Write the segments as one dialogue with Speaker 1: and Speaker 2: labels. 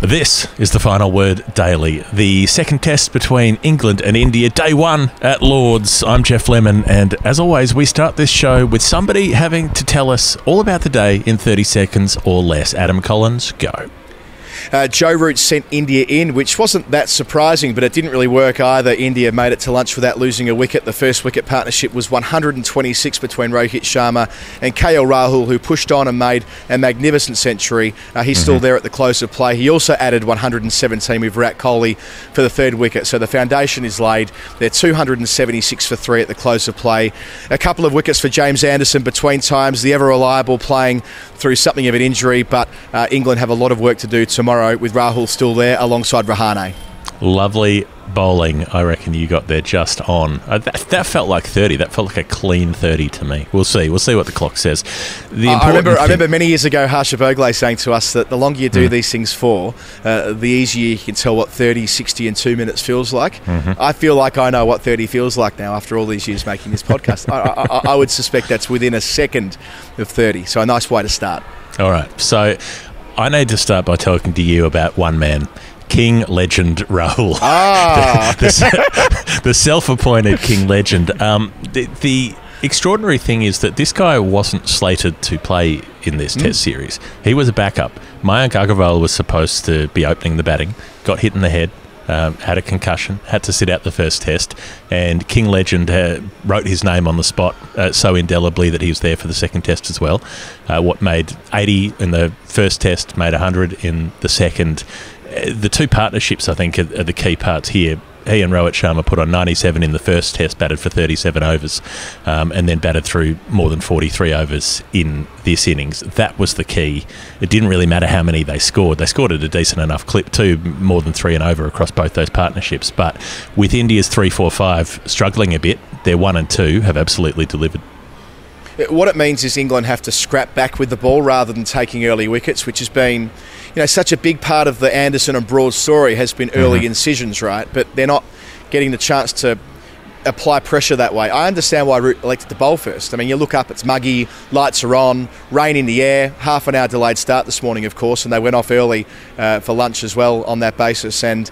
Speaker 1: This is the final word daily. The second test between England and India, day one at Lords. I'm Geoff Lemon, and as always, we start this show with somebody having to tell us all about the day in 30 seconds or less. Adam Collins, go.
Speaker 2: Uh, Joe Root sent India in, which wasn't that surprising, but it didn't really work either. India made it to lunch without losing a wicket. The first wicket partnership was 126 between Rohit Sharma and KL Rahul, who pushed on and made a magnificent century. Uh, he's mm-hmm. still there at the close of play. He also added 117 with Virat Kohli for the third wicket, so the foundation is laid. They're 276 for three at the close of play. A couple of wickets for James Anderson between times, the ever reliable playing through something of an injury, but uh, England have a lot of work to do tomorrow tomorrow with Rahul still there alongside Rahane.
Speaker 1: Lovely bowling, I reckon you got there just on. Uh, that, that, felt like 30. That felt like a clean 30 to me. We'll see. We'll see what the clock says.
Speaker 2: The uh, I, remember, thing- I remember many years ago Harsha Bhogle saying to us that the longer you do mm. these things for, uh, the easier you can tell what 30, 60, and two minutes feels like. Mm-hmm. I feel like I know what 30 feels like now after all these years making this podcast. I, I, I would suspect that's within a second of 30. So a nice way to start.
Speaker 1: All right. So I need to start by talking to you about one man. King legend Rahul.
Speaker 2: Ah.
Speaker 1: the, the, the self appointed King legend. Um, the, the, extraordinary thing is that this guy wasn't slated to play in this mm. test series. He was a backup. Mayank Agarwal was supposed to be opening the batting, got hit in the head, um, had a concussion, had to sit out the first test, and King Legend uh, wrote his name on the spot uh, so indelibly that he was there for the second test as well. Uh, what made 80 in the first test, made 100 in the second. Uh, the two partnerships, I think, are, are the key parts here he and Rohit Sharma put on 97 in the first test, batted for 37 overs, um, and then batted through more than 43 overs in this innings. That was the key. It didn't really matter how many they scored. They scored at a decent enough clip too, more than three and over across both those partnerships. But with India's 3 4 5 struggling a bit, their 1 and 2 have absolutely delivered.
Speaker 2: What it means is England have to scrap back with the ball rather than taking early wickets, which has been, you know, such a big part of the Anderson and Broad story has been early mm-hmm. incisions, right? But they're not getting the chance to apply pressure that way. I understand why Root elected to bowl first. I mean, you look up, it's muggy, lights are on, rain in the air, half an hour delayed start this morning, of course, and they went off early uh, for lunch as well on that basis. And,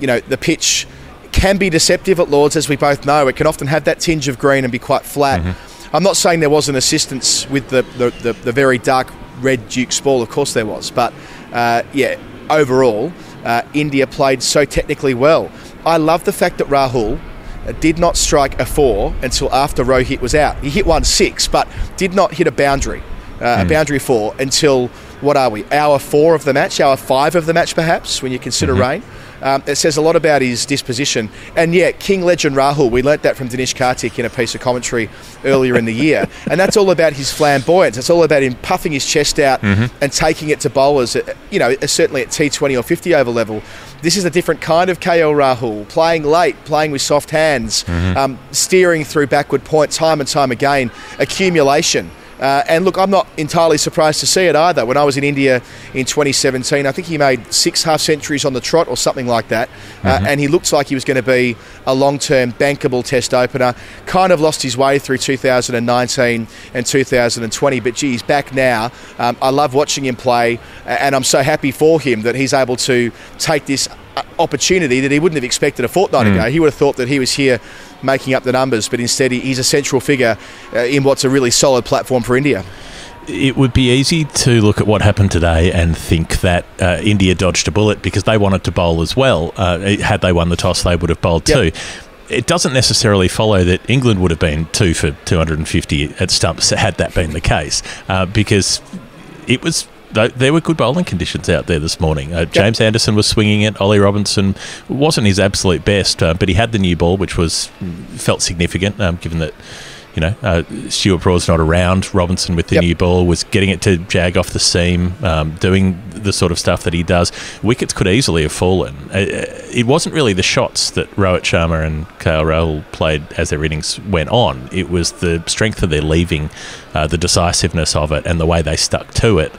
Speaker 2: you know, the pitch can be deceptive at Lords, as we both know. It can often have that tinge of green and be quite flat. Mm-hmm. I'm not saying there wasn't assistance with the, the, the, the very dark red Duke's ball, of course there was, but uh, yeah, overall, uh, India played so technically well. I love the fact that Rahul uh, did not strike a four until after Rohit was out. He hit one six, but did not hit a boundary, uh, mm. a hmm. boundary four until what are we? Hour four of the match, hour five of the match, perhaps, when you consider mm-hmm. rain. Um, it says a lot about his disposition. And yeah, King Legend Rahul, we learnt that from Dinesh Karthik in a piece of commentary earlier in the year. And that's all about his flamboyance. It's all about him puffing his chest out mm-hmm. and taking it to bowlers, at, you know, certainly at T20 or 50 over level. This is a different kind of KL Rahul, playing late, playing with soft hands, mm-hmm. um, steering through backward point time and time again, accumulation. Uh, and look, I'm not entirely surprised to see it either. When I was in India in 2017, I think he made six half centuries on the trot or something like that. Uh, mm-hmm. and he looks like he was going to be a long term bankable test opener. Kind of lost his way through 2019 and 2020, but geez, back now. Um, I love watching him play, and I'm so happy for him that he's able to take this opportunity that he wouldn't have expected a fortnight mm. ago. He would have thought that he was here making up the numbers, but instead he's a central figure uh, in what's a really solid platform for India
Speaker 1: it would be easy to look at what happened today and think that uh, India dodged a bullet because they wanted to bowl as well. Uh, had they won the toss, they would have bowled yep. too. It doesn't necessarily follow that England would have been two for 250 at stumps had that been the case, uh, because it was there were good bowling conditions out there this morning. Uh, James yep. Anderson was swinging it. Ollie Robinson wasn't his absolute best, uh, but he had the new ball, which was felt significant, um, given that you know, uh, Stuart Broad's not around. Robinson with the yep. new ball was getting it to jag off the seam, um, doing the sort of stuff that he does. Wickets could easily have fallen. Uh, it wasn't really the shots that Rohit Sharma and KL Rahul played as their innings went on. It was the strength of their leaving, uh, the decisiveness of it, and the way they stuck to it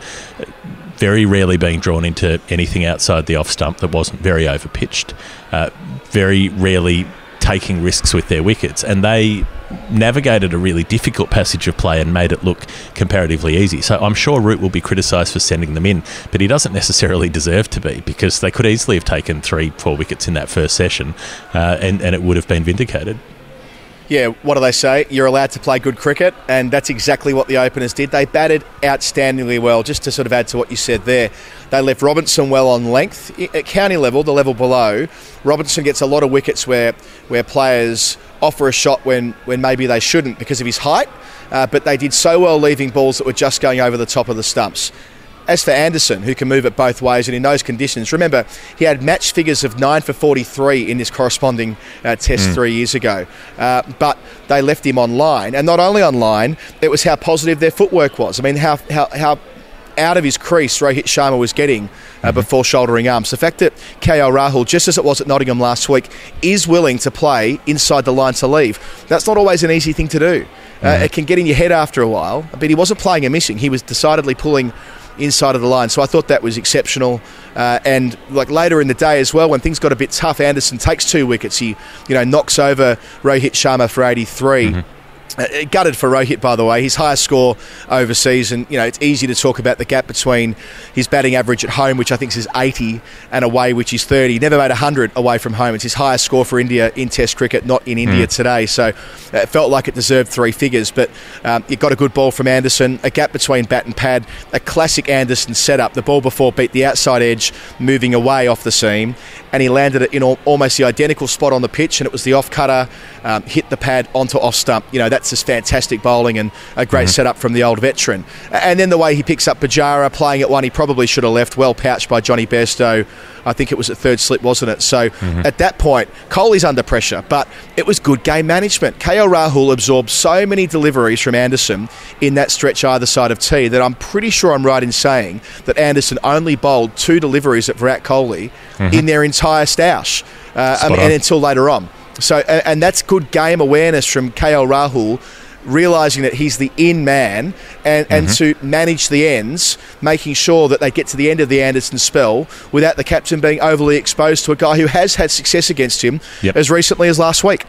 Speaker 1: very rarely being drawn into anything outside the off stump that wasn't very overpitched. Uh, very rarely taking risks with their wickets, and they navigated a really difficult passage of play and made it look comparatively easy. So I'm sure Root will be criticised for sending them in, but he doesn't necessarily deserve to be because they could easily have taken three, four wickets in that first session, uh, and, and it would have been vindicated
Speaker 2: yeah, what do they say? You're allowed to play good cricket, and that's exactly what the openers did. They batted outstandingly well, just to sort of add to what you said there. They left Robinson well on length. At county level, the level below, Robinson gets a lot of wickets where, where players offer a shot when, when maybe they shouldn't because of his height, uh, but they did so well leaving balls that were just going over the top of the stumps. As for Anderson, who can move it both ways, and in those conditions, remember he had match figures of nine for 43 in this corresponding uh, test mm. three years ago. Uh, but they left him online, and not only online, it was how positive their footwork was. I mean, how how, how out of his crease Rohit Sharma was getting uh, mm-hmm. before shouldering arms. The fact that KL Rahul, just as it was at Nottingham last week, is willing to play inside the line to leave, that's not always an easy thing to do. Uh, mm-hmm. it can get in your head after a while, but he wasn't playing a missing. He was decidedly pulling inside of the line. So I thought that was exceptional. Uh, and like later in the day as well, when things got a bit tough, Anderson takes two wickets. He, you know, knocks over Rohit Sharma for 83. Mm-hmm. Uh, gutted for Rohit, by the way. His highest score overseas, and you know it's easy to talk about the gap between his batting average at home, which I think is 80, and away, which is 30. He never made 100 away from home. It's his highest score for India in Test cricket, not in India mm. today. So uh, it felt like it deserved three figures. But um, you got a good ball from Anderson, a gap between bat and pad, a classic Anderson setup. The ball before beat the outside edge, moving away off the seam, and he landed it in almost the identical spot on the pitch, and it was the off cutter, um, hit the pad onto off stump. You know that's just fantastic bowling and a great mm-hmm. setup from the old veteran. And then the way he picks up Pujara playing at one, he probably should have left well pouched by Jonny Bairstow. I think it was at third slip, wasn't it? So mm-hmm. at that point, Kohli's under pressure, but it was good game management. KL Rahul absorbed so many deliveries from Anderson in that stretch either side of tea that I'm pretty sure I'm right in saying that Anderson only bowled two deliveries at Virat Kohli mm-hmm. in their entire stoush, uh, and until later on. So, and that's good game awareness from KL Rahul realizing that he's the in man and, mm-hmm. and to manage the ends, making sure that they get to the end of the Anderson spell without the captain being overly exposed to a guy who has had success against him yep. as recently as last week.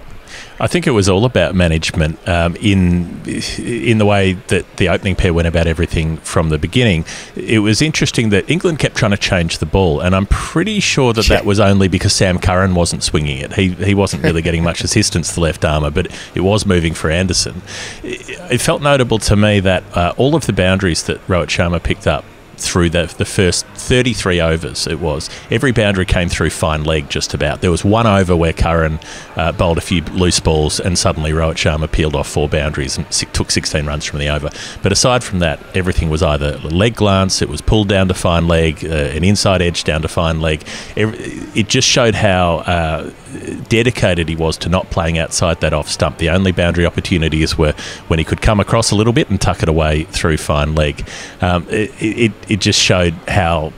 Speaker 1: I think it was all about management um, in in the way that the opening pair went about everything from the beginning. It was interesting that England kept trying to change the ball, and I'm pretty sure that that was only because Sam Curran wasn't swinging it. He he wasn't really getting much assistance to the left armour, but it was moving for Anderson. It, felt notable to me that uh, all of the boundaries that Rohit Sharma picked up through the, the first 33 overs, it was. Every boundary came through fine leg, just about. There was one over where Curran uh, bowled a few loose balls, and suddenly Rohit Sharma peeled off four boundaries and took 16 runs from the over. But aside from that, everything was either leg glance, it was pulled down to fine leg, uh, an inside edge down to fine leg. It just showed how uh, dedicated he was to not playing outside that off stump. The only boundary opportunities were when he could come across a little bit and tuck it away through fine leg. Um, it, it, it just showed how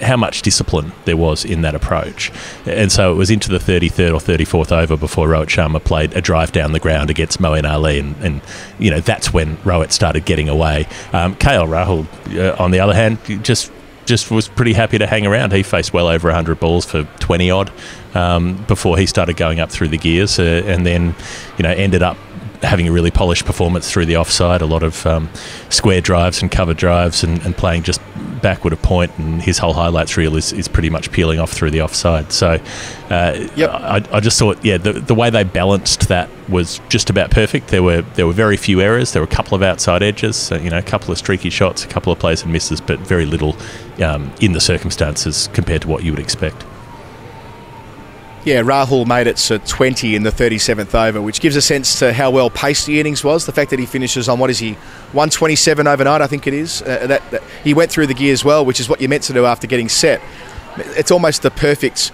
Speaker 1: how much discipline there was in that approach. And so it was into the 33rd or 34th over before Rohit Sharma played a drive down the ground against Moeen Ali, and, and you know that's when Rohit started getting away. Um, KL Rahul, uh, on the other hand, just just was pretty happy to hang around. He faced well over 100 balls for 20 odd um, before he started going up through the gears, uh, and then you know ended up having a really polished performance through the offside, a lot of um, square drives and cover drives, and, and, playing just backward a point. And his whole highlights reel is, is pretty much peeling off through the offside. So, uh, yep. I, I, just thought, yeah, the, the way they balanced that was just about perfect. There were there were very few errors. There were a couple of outside edges, so, you know, a couple of streaky shots, a couple of plays and misses, but very little um, in the circumstances compared to what you would expect.
Speaker 2: Yeah, Rahul made it to 20 in the 37th over, which gives a sense to how well paced the innings was. The fact that he finishes on what is he, 127 overnight, I think it is. Uh, that, that, he went through the gears well, which is what you're meant to do after getting set. It's almost the perfect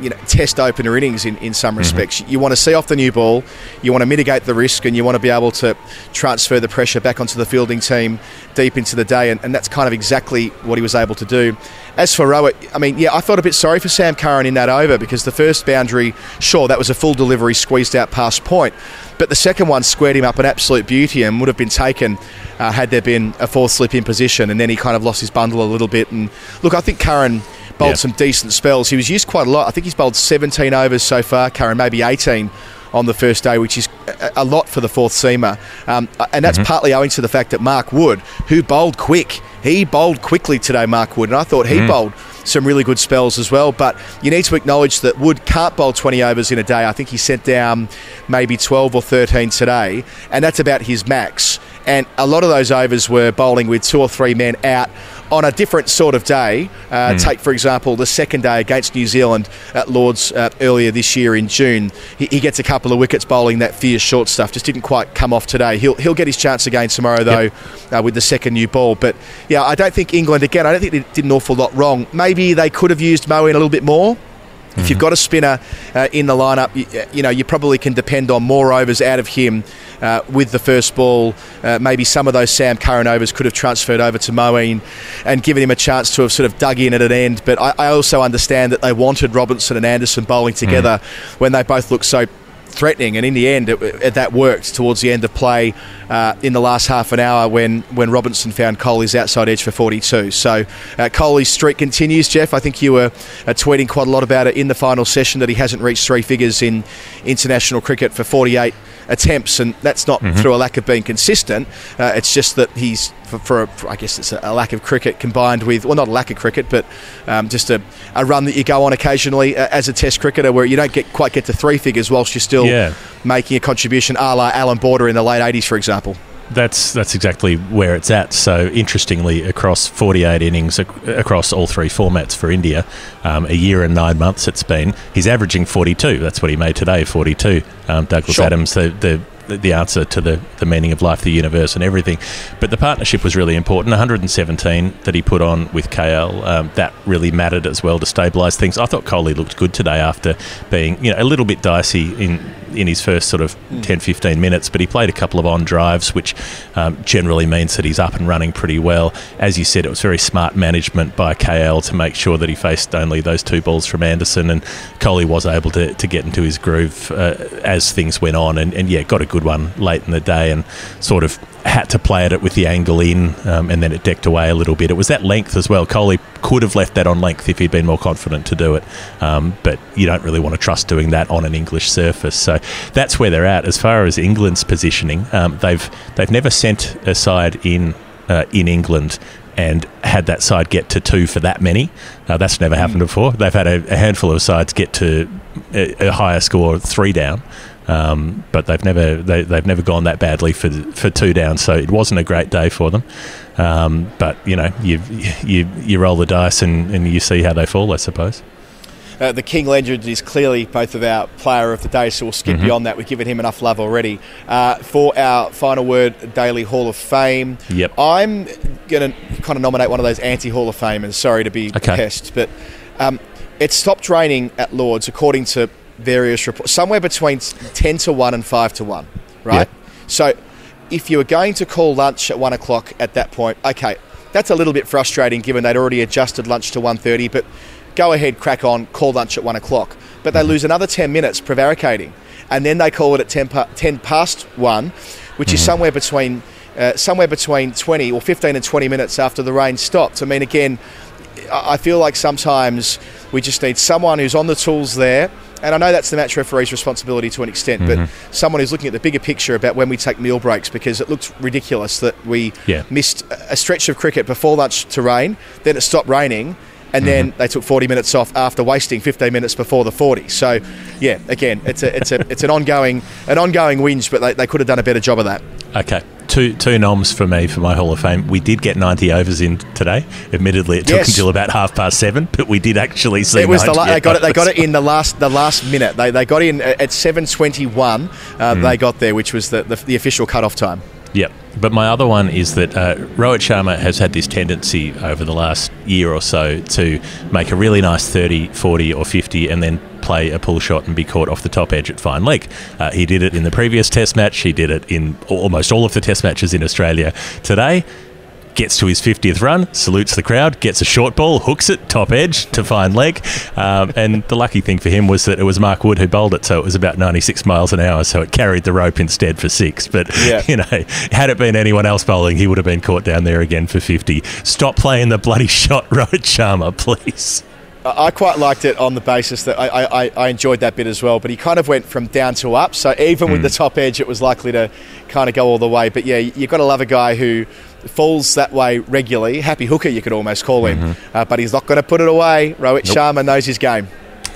Speaker 2: you know, test opener innings in, in some mm-hmm. respects. Mm-hmm. You want to see off the new ball, you want to mitigate the risk, and you want to be able to transfer the pressure back onto the fielding team deep into the day, and, and that's kind of exactly what he was able to do. As for Rohit, I mean, yeah, I felt a bit sorry for Sam Curran in that over because the first boundary, sure, that was a full delivery squeezed out past point, but the second one squared him up an absolute beauty and would have been taken uh, had there been a fourth slip in position, and then he kind of lost his bundle a little bit. And look, I think Curran bowled yeah. some decent spells. He was used quite a lot. I think he's bowled 17 overs so far, Curran, maybe 18 on the first day, which is a, lot for the fourth seamer. Um, and that's mm-hmm. partly owing to the fact that Mark Wood, who bowled quick, he bowled quickly today, Mark Wood, and I thought he mm. bowled some really good spells as well. But you need to acknowledge that Wood can't bowl 20 overs in a day. I think he sent down maybe 12 or 13 today, and that's about his max. And a lot of those overs were bowling with two or three men out on a different sort of day. Uh, mm. Take, for example, the second day against New Zealand at Lords uh, earlier this year in June. He, he, gets a couple of wickets bowling that fierce short stuff. Just didn't quite come off today. He'll, he'll get his chance again tomorrow, though, yep. uh, with the second new ball. But yeah, I don't think England, again, I don't think they did an awful lot wrong. Maybe they could have used Moeen a little bit more. Mm-hmm. If you've got a spinner uh, in the lineup, you, you, know you probably can depend on more overs out of him uh, with the first ball. Uh, maybe some of those Sam Curran overs could have transferred over to Moeen and given him a chance to have sort of dug in at an end. But I, I also understand that they wanted Robinson and Anderson bowling together mm. when they both look so threatening, and in the end, it, it, that worked towards the end of play uh, in the last half an hour when, when Robinson found Kohli's outside edge for 42. So uh, Kohli's streak continues, Jeff. I think you were uh, tweeting quite a lot about it in the final session that he hasn't reached three figures in international cricket for 48 attempts, and that's not mm-hmm. through a lack of being consistent. Uh, it's just that he's for, for, for, I guess it's a, a, lack of cricket combined with well, not a lack of cricket, but um, just a, a, run that you go on occasionally uh, as a Test cricketer, where you don't get quite get to three figures whilst you're still yeah. making a contribution, a la Allan Border in the late '80s, for example
Speaker 1: that's that's exactly where it's at. So interestingly, across 48 innings across all three formats for India, um, a year and nine months it's been. He's averaging 42. That's what he made today, 42. Um, Douglas sure. Adams, the, the the answer to the, the meaning of life, the universe, and everything. But the partnership was really important. 117 that he put on with KL, um, that really mattered as well to stabilise things. I thought Kohli looked good today after being you know a little bit dicey in in his first sort of mm. 10 15 minutes, but he played a couple of on drives, which um, generally means that he's up and running pretty well. As you said, it was very smart management by KL to make sure that he faced only those two balls from Anderson, and Kohli was able to, to get into his groove uh, as things went on, and, and yeah, got a good one late in the day and sort of had to play at it with the angle in, um, and then it decked away a little bit. It was that length as well. Kohli could have left that on length if he'd been more confident to do it, um, but you don't really want to trust doing that on an English surface. So that's where they're at as far as England's positioning. Um, they've they've never sent a side in uh, in England and had that side get to two for that many. Uh, that's never happened mm. before. They've had a, a, handful of sides get to a, a higher score, three down. Um, but they've never they, have never gone that badly for for two down. So it wasn't a great day for them. Um, but you know, you you you roll the dice and, and you see how they fall, I suppose.
Speaker 2: Uh, the King Legend is clearly both of our player of the day, so we'll skip mm-hmm. beyond that. We've given him enough love already. Uh, for our final word, Daily Hall of Fame.
Speaker 1: Yep.
Speaker 2: I'm going to kind of nominate one of those anti Hall of Famers. Sorry to be okay. a pest, but um, it stopped raining at Lords, according to various reports, somewhere between 10 to 1 and 5 to 1, right? So if you were going to call lunch at 1 o'clock at that point, okay, that's a little bit frustrating given they'd already adjusted lunch to 1.30, but go ahead, crack on, call lunch at 1 o'clock. But they mm-hmm. lose another 10 minutes prevaricating, and then they call it at 10, pa- 10 past 1, which mm-hmm. is somewhere between... Uh, somewhere between 20 or 15 and 20 minutes after the rain stopped. I mean, again, I feel like sometimes we just need someone who's on the tools there and I know that's the match referee's responsibility to an extent, mm-hmm. but someone who's looking at the bigger picture about when we take meal breaks because it looks ridiculous that we yeah. missed a stretch of cricket before lunch to rain, then it stopped raining, and then mm-hmm. they took 40 minutes off after wasting 15 minutes before the 40. So, yeah, again, it's a it's a it's an ongoing an ongoing whinge, but they, they could have done a better job of that.
Speaker 1: Okay, two two noms for me for my Hall of Fame. We did get 90 overs in today. Admittedly, it took yes. until about half past seven, but we did actually see.
Speaker 2: It was the la- they got it. They got it in the last the last minute. They, they got in at 7:21. Uh, mm. They got there, which was the the, the official cut off time.
Speaker 1: Yep. But my other one is that uh, Rohit Sharma has had this tendency over the last year or so to make a really nice 30, 40, or 50 and then play a pull shot and be caught off the top edge at fine leg. Uh, he did it in the previous test match, he did it in almost all of the test matches in Australia today gets to his 50th run, salutes the crowd, gets a short ball, hooks it, top edge to fine leg. Um, and the lucky thing for him was that it was Mark Wood who bowled it, so it was about 96 miles an hour, so it carried the rope instead for six. But, yeah. you know, had it been anyone else bowling, he would have been caught down there again for 50. Stop playing the bloody shot, Rohit Sharma, please.
Speaker 2: I quite liked it on the basis that I, I, I enjoyed that bit as well. But he kind of went from down to up. So even with the top edge, it was likely to kind of go all the way. But yeah, you've got to love a guy who falls that way regularly. Happy hooker, you could almost call him. Uh, but he's not going to put it away. Rohit Sharma knows his game.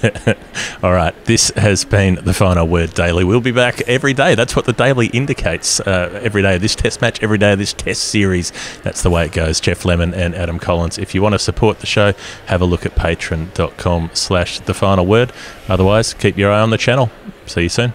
Speaker 1: All right, this has been the final word daily. We'll be back every day. That's what the daily indicates. Uh, every day of this test match, every day of this test series. That's the way it goes. Geoff Lemon and Adam Collins. If you want to support the show, have a look at patreon.com slash the final word. Otherwise, keep your eye on the channel. See you soon.